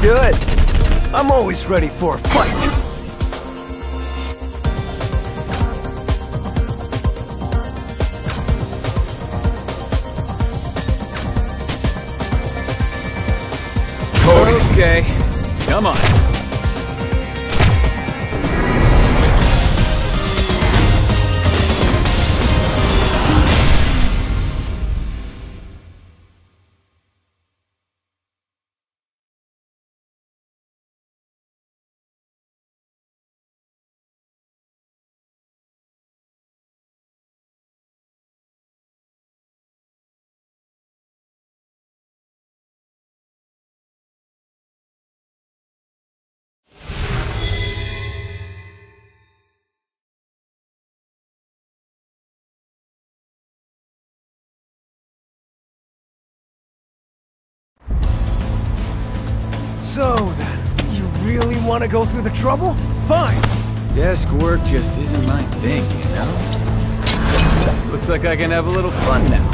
Let's do it. I'm always ready for a fight. Okay, come on. So then, you really want to go through the trouble? Fine. Desk work just isn't my thing, you know? Looks like I can have a little fun now.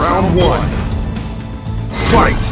Round one. Fight!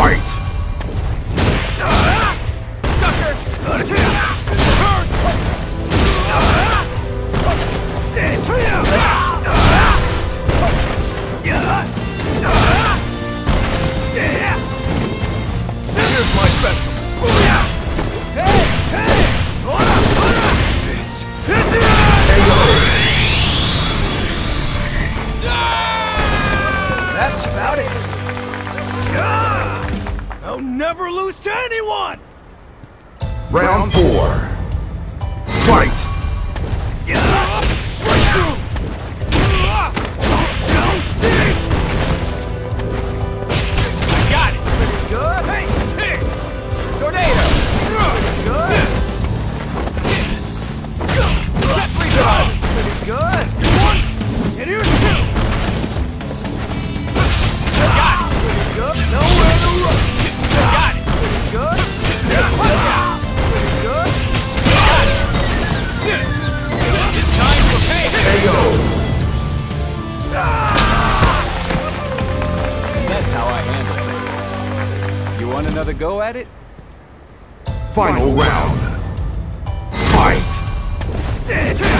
Fight! Never lose to anyone! Round four. Fight! Want another go at it? Final round. Fight!